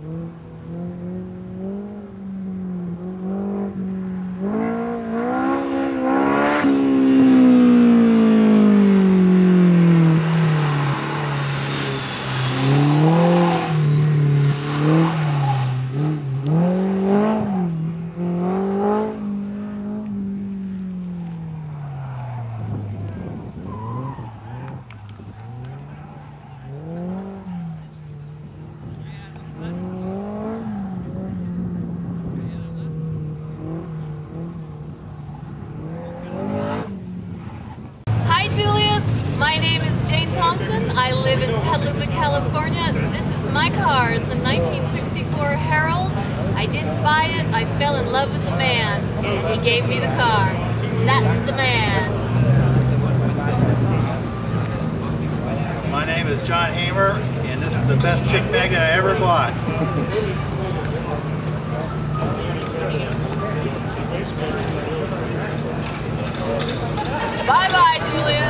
Mm-hmm. Petaluma, California. This is my car. It's a 1964 Herald. I didn't buy it. I fell in love with the man. He gave me the car. That's the man. My name is John Hamer, and this is the best chick magnet I ever bought. Bye-bye, Julia.